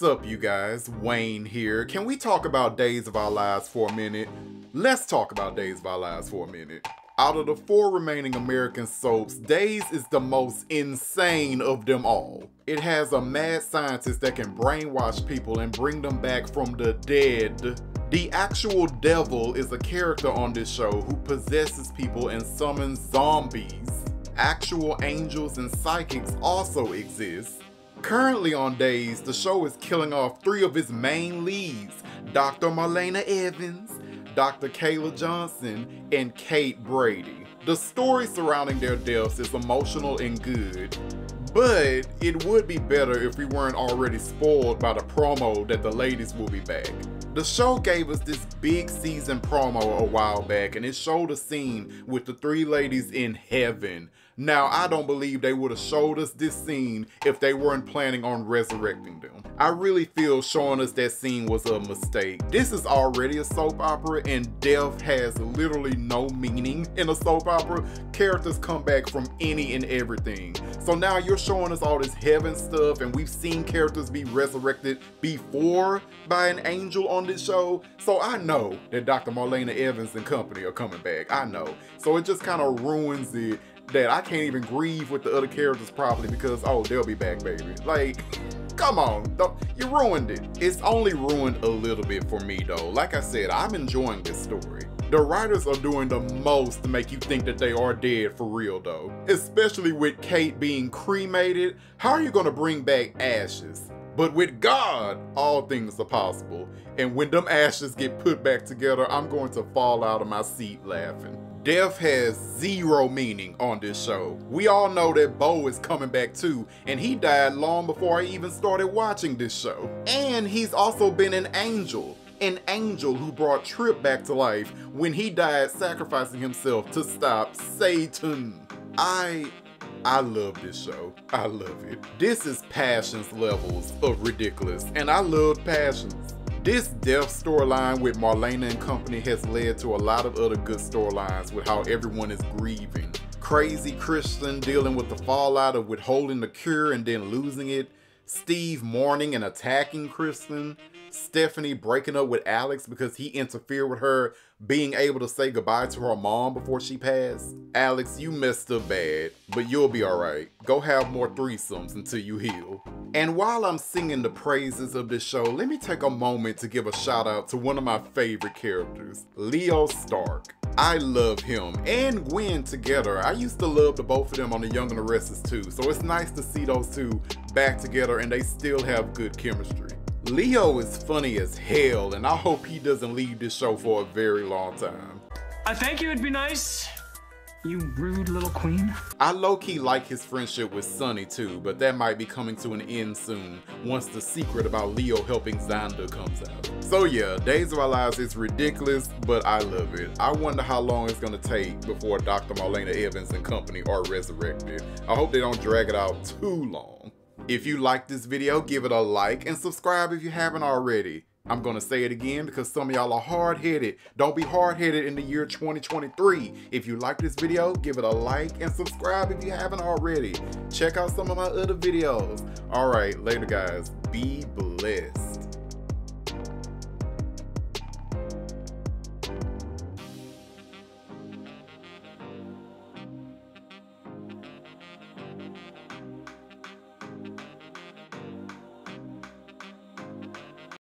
Sup, you guys? Wayne here. Can we talk about Days of Our Lives for a minute? Let's talk about Days of Our Lives for a minute. Out of the four remaining American soaps, Days is the most insane of them all. It has a mad scientist that can brainwash people and bring them back from the dead. The actual devil is a character on this show who possesses people and summons zombies. Actual angels and psychics also exist. Currently on Days, the show is killing off three of its main leads, Dr. Marlena Evans, Dr. Kayla Johnson, and Kate Brady. The story surrounding their deaths is emotional and good, but it would be better if we weren't already spoiled by the promo that the ladies will be back. The show gave us this big season promo a while back and it showed a scene with the three ladies in heaven now, I don't believe they would have showed us this scene if they weren't planning on resurrecting them. I really feel showing us that scene was a mistake. This is already a soap opera and death has literally no meaning in a soap opera. Characters come back from any and everything. So now you're showing us all this heaven stuff and we've seen characters be resurrected before by an angel on this show. So I know that Dr. Marlena Evans and company are coming back. I know. So it just kind of ruins it that I can't even grieve with the other characters properly because, oh, they'll be back, baby. Like, come on, you ruined it. It's only ruined a little bit for me though. Like I said, I'm enjoying this story. The writers are doing the most to make you think that they are dead for real though. Especially with Kate being cremated, how are you gonna bring back ashes? But with God, all things are possible. And when them ashes get put back together, I'm going to fall out of my seat laughing. Death has zero meaning on this show. We all know that Bo is coming back too, and he died long before I even started watching this show. And he's also been an angel. An angel who brought Tripp back to life when he died sacrificing himself to stop Satan. I I love this show. I love it. This is Passions levels of ridiculous, and I love Passions. This death storyline with Marlena and company has led to a lot of other good storylines with how everyone is grieving. Crazy Kristen dealing with the fallout of withholding the cure and then losing it. Steve mourning and attacking Kristen. Stephanie breaking up with Alex because he interfered with her being able to say goodbye to her mom before she passed. Alex, you messed up bad, but you'll be alright. Go have more threesomes until you heal. And while I'm singing the praises of this show, let me take a moment to give a shout out to one of my favorite characters, Leo Stark. I love him and Gwen together. I used to love the both of them on The Young and the Restless too, so it's nice to see those two back together and they still have good chemistry. Leo is funny as hell, and I hope he doesn't leave this show for a very long time. I think it would be nice. You rude little queen. I low-key like his friendship with Sonny too, but that might be coming to an end soon once the secret about Leo helping Xander comes out. So yeah, Days of Our Lives is ridiculous, but I love it. I wonder how long it's gonna take before Dr. Marlena Evans and company are resurrected. I hope they don't drag it out too long. If you like this video, give it a like and subscribe if you haven't already. I'm gonna say it again because some of y'all are hard-headed. Don't be hard-headed in the year 2023. If you like this video, give it a like and subscribe if you haven't already. Check out some of my other videos. All right, later guys. Be blessed.